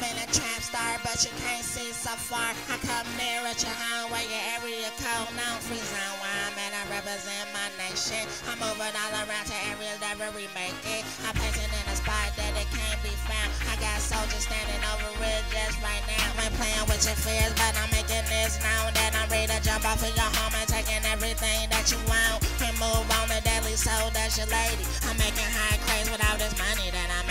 been a trap star, but you can't see so far. I come near at your home where your area code known. Free zone where I'm at, I represent my nation. I'm moving all around to areas that we make it. I'm placing in a spot that it can't be found. I got soldiers standing over it just right now. I'm playing with your fears, but I'm making this known that I'm ready to jump off of your home and taking everything that you want. And move on the daily soul, that's your lady. I'm making high craze with all this money that I'm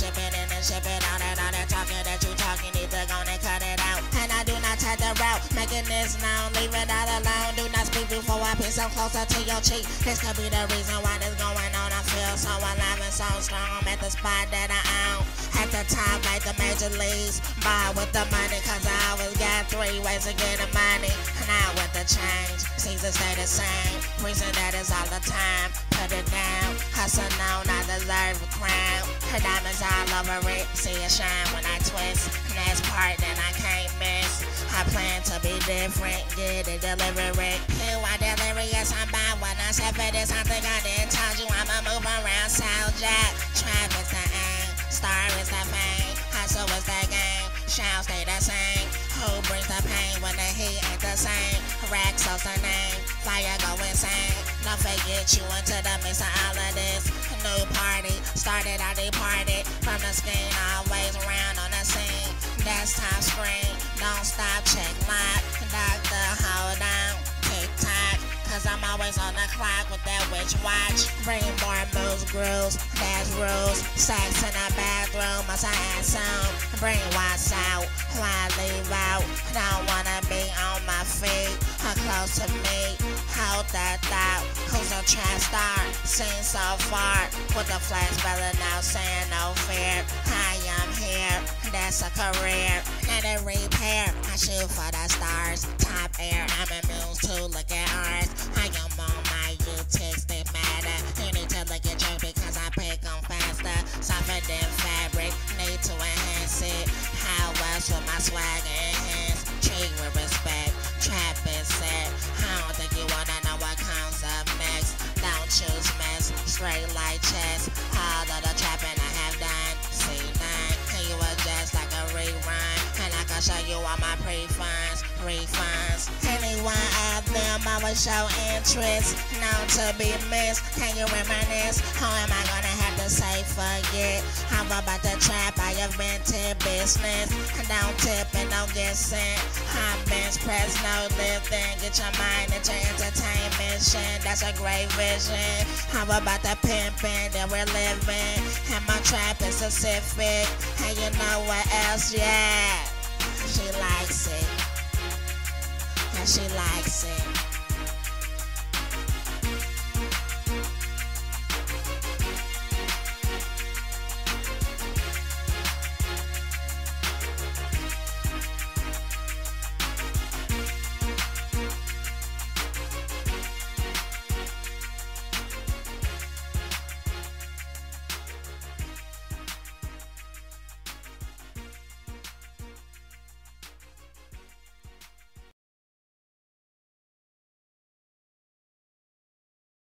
my house, I ship it in and ship it out. And all that talking that you talking, to go and cut it out. And I do not take the route, making this known, leave it all alone. Do not speak before I put some closer to your cheek. This could be the reason why this going on. I feel so alive and so strong. I'm at the spot that I own. At the top, like the major leagues. Buy with the money, cause I always got three ways to get the money. Now with the change, seasons stay the same. Reason that is all the time. Put it down, hustle known, I deserve crown. Her diamonds all over it, see it shine when I twist. That's part that I can't miss. I plan to be different, get it, deliver it. You are delirious, I'm by when I said for this. I think I did told you I'ma move around South Jack. Trap is the aim, star is the fame, hustle is the game. Shall stay the same. Who brings the pain when the heat ain't the same? Racso the name, fire go insane. Don't forget you into the mix of all of this. New party, started I departed from the scheme, always around on the scene. Desktop screen, don't stop, check live. Doctor, hold on, tick tock. Cause I'm always on the clock with that witch watch. Bring more moves, grooves, dash rules. Sex in the bathroom, my ass on. Bring what's out, why leave out? Don't wanna be on my feet, or close to me. Hold that thought, who's a trap star? Seen so far, with the flash brother now saying no fear. Hi, I am here, that's a career. Let it repair, I shoot for the stars. Top air, I'm immune to look at ours. I am on my U-Tex, they matter. You need to look at you because I pick them faster. Softer than fabric, need to enhance it. How else will my swag chess. All of the trapping I have done, C9. And you adjust like a rerun. And I can show you all my pre-funds, refunds. Any one of them I will show interest. Known to be missed. Can you reminisce? How am I gonna have to say forget? How about the trap? I invented business. Don't tip and don't get sent. I'm press, no lifting. Get your mind into entertainment. That's a great vision. How about the pimping that we're living? And my trap is specific. And you know what else? Yeah. She likes it. And she likes it.